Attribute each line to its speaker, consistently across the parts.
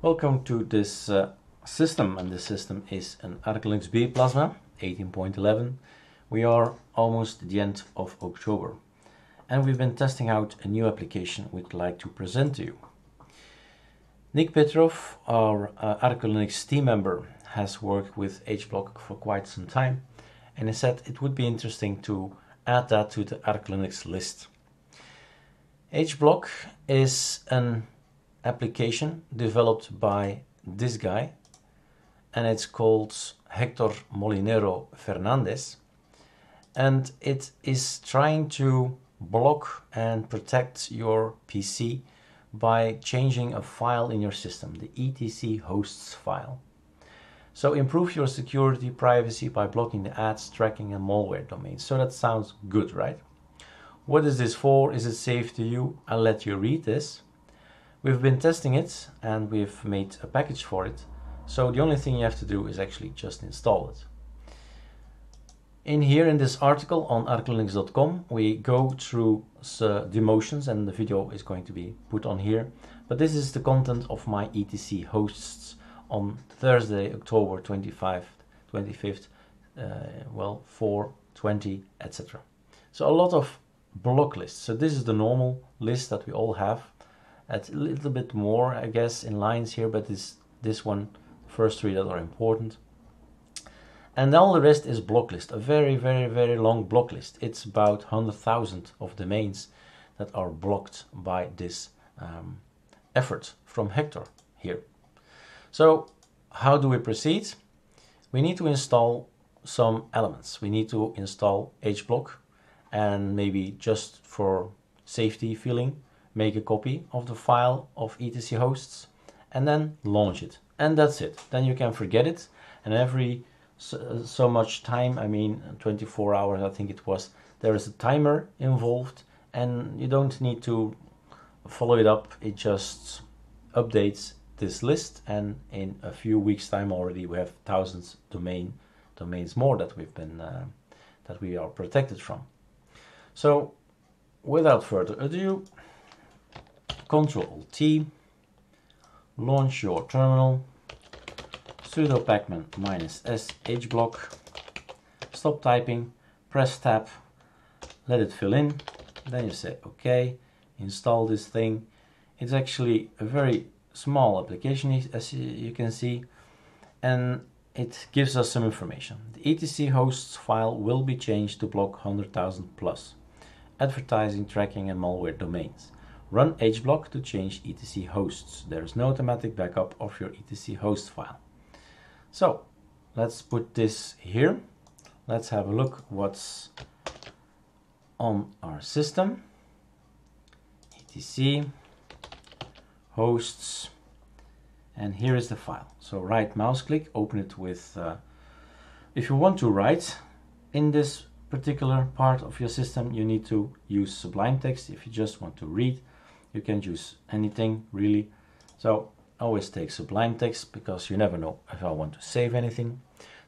Speaker 1: Welcome to this uh, system and this system is an ArcoLinux B Plasma 18.11. We are almost at the end of October and we've been testing out a new application we'd like to present to you. Nick Petrov, our uh, Arco team member, has worked with HBlock for quite some time and he said it would be interesting to add that to the ArcoLinux list. HBlock is an application developed by this guy and it's called Hector Molinero Fernandez and it is trying to block and protect your PC by changing a file in your system, the etc hosts file. So improve your security privacy by blocking the ads, tracking and malware domains. So that sounds good, right? What is this for? Is it safe to you? I'll let you read this. We've been testing it and we've made a package for it. So the only thing you have to do is actually just install it. In here in this article on arcolinux.com we go through the motions and the video is going to be put on here. But this is the content of my etc hosts on Thursday, October 25th, 25th, uh, well, 4, 20, etc. So a lot of block lists. So this is the normal list that we all have a little bit more, I guess, in lines here, but this this one, first three that are important. And all the rest is block list, a very, very, very long block list. It's about 100,000 of domains that are blocked by this um, effort from Hector here. So how do we proceed? We need to install some elements. We need to install HBlock and maybe just for safety feeling, make a copy of the file of etc hosts and then launch it. And that's it. Then you can forget it. And every so, so, much time i mean 24 hours i think it was there is a timer involved and you don't need to follow it up. It just updates this list and in a few weeks time already we have thousands domain domains more that we've been uh, that we are protected from. So without further ado Control T, launch your terminal, sudo pacman minus s hblock, stop typing, press tab, let it fill in, then you say OK, install this thing. It's actually a very small application as you can see and it gives us some information. The etc hosts file will be changed to block 100,000 plus advertising, tracking and malware domains. Run hblock to change etc hosts. There is no automatic backup of your etc host file. So let's put this here. Let's have a look what's on our system. etc hosts and here is the file. So right mouse click, open it with, uh, if you want to write in this particular part of your system, you need to use Sublime Text. If you just want to read, you can use anything really. So always take Sublime Text because you never know if I want to save anything.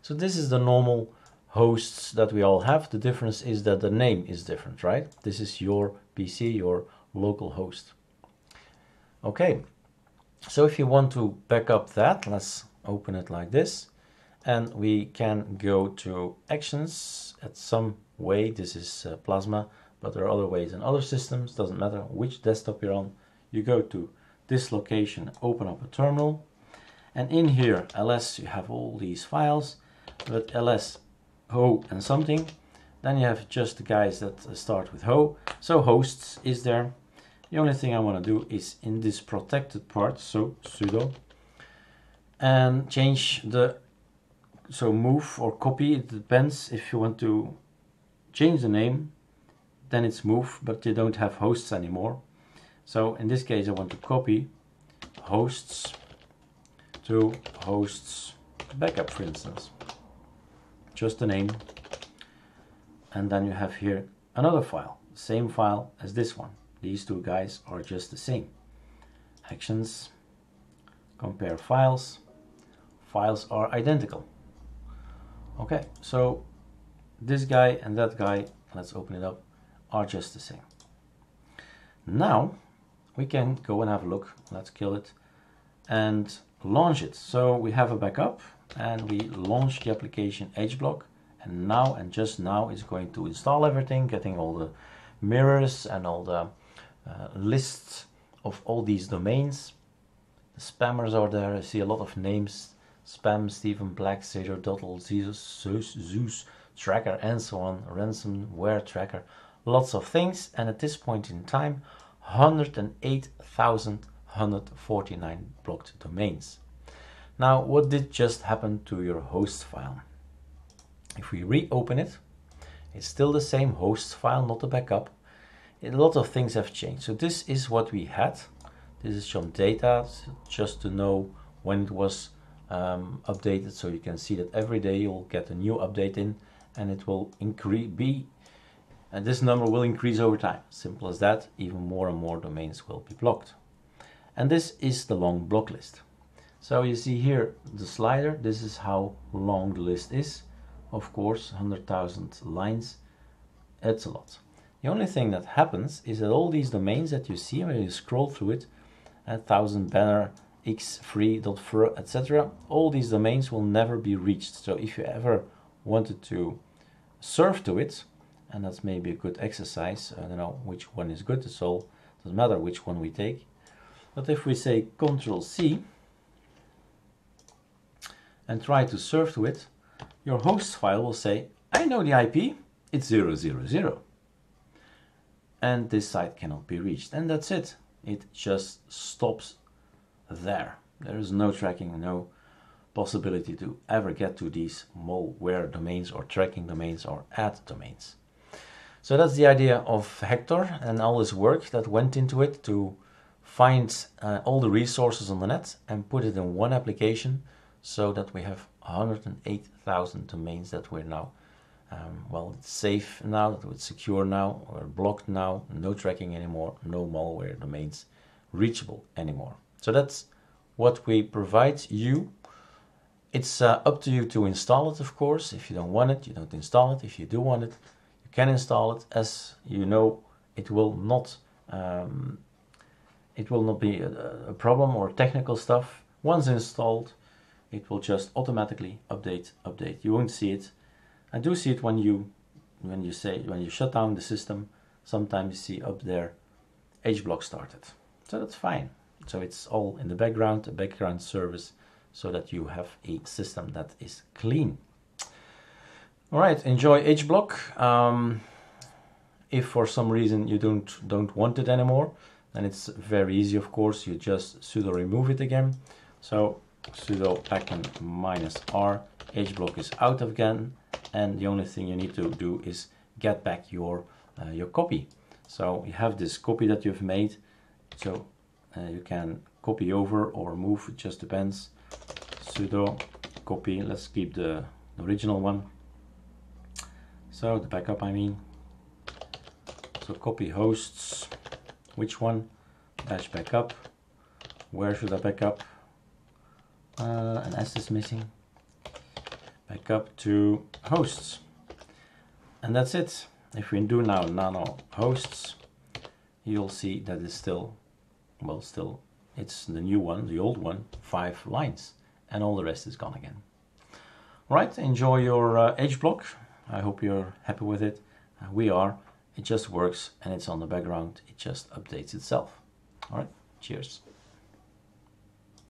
Speaker 1: So this is the normal hosts that we all have. The difference is that the name is different, right? This is your PC, your local host. Okay, so if you want to back up that, let's open it like this. And we can go to actions at some way. This is uh, Plasma but there are other ways in other systems, doesn't matter which desktop you're on. You go to this location, open up a terminal, and in here, ls, you have all these files, but ls, ho, and something, then you have just the guys that start with ho, so hosts is there. The only thing I want to do is in this protected part, so sudo, and change the, so move or copy, it depends if you want to change the name then it's move, but you don't have hosts anymore. So in this case, I want to copy hosts to hosts backup, for instance. Just the name. And then you have here another file, same file as this one. These two guys are just the same. Actions, compare files. Files are identical. Okay, so this guy and that guy, let's open it up are just the same. Now we can go and have a look. Let's kill it. and launch it. So we have a backup and we launch the application HBlock and now and just now it's going to install everything, getting all the mirrors and all the uh, lists of all these domains. The spammers are there. I see a lot of names. Spam, Steven Black, Cedar, Dottle, Zeus, Zeus, Tracker, and so on. Ransomware Tracker. Lots of things. And at this point in time, 108,149 blocked domains. Now, what did just happen to your host file? If we reopen it, it's still the same host file, not a backup. A lot of things have changed. So this is what we had. This is some data just to know when it was um, updated. So you can see that every day you'll get a new update in and it will increase be and this number will increase over time. Simple as that. Even more and more domains will be blocked. And this is the long block list. So you see here the slider. This is how long the list is. Of course, 100,000 lines. It's a lot. The only thing that happens is that all these domains that you see when you scroll through it, a thousand banner, x3.fr, etc. All these domains will never be reached. So if you ever wanted to surf to it, and that's maybe a good exercise, I don't know which one is good, it's all, doesn't matter which one we take. But if we say Control C and try to surf to it, your host file will say, I know the IP, it's 000. And this site cannot be reached. And that's it. It just stops there. There is no tracking, no possibility to ever get to these malware domains or tracking domains or ad domains. So that's the idea of Hector and all this work that went into it to find uh, all the resources on the net and put it in one application so that we have 108,000 domains that we're now, um, well, it's safe now, that it's secure now, or blocked now, no tracking anymore, no malware domains reachable anymore. So that's what we provide you. It's uh, up to you to install it, of course. If you don't want it, you don't install it. If you do want it, can install it. As you know, it will not um, it will not be a, a problem or technical stuff. Once installed, it will just automatically update update. You won't see it. I do see it when you when you say when you shut down the system. Sometimes you see up there H block started. So that's fine. So it's all in the background a background service so that you have a system that is clean all right enjoy hblock um, if for some reason you don't don't want it anymore then it's very easy of course. You just sudo remove it again. So sudo pacman minus r hblock is out of again and the only thing you need to do is get back your uh, your copy. So you have this copy that you've made. So uh, you can copy over or move it just depends. Sudo copy let's keep the original one so the backup I mean so copy hosts which one dash backup where should I backup uh, an S is missing. Back up to hosts. And that's it. If we do now nano hosts, you'll see that it's still, well, still, it's the new one, the old one, five lines, and all the rest is gone again. Right, enjoy your uh, HBlock. I hope you're happy with it. Uh, we are. It just works and it's on the background. It just updates itself. All right, cheers.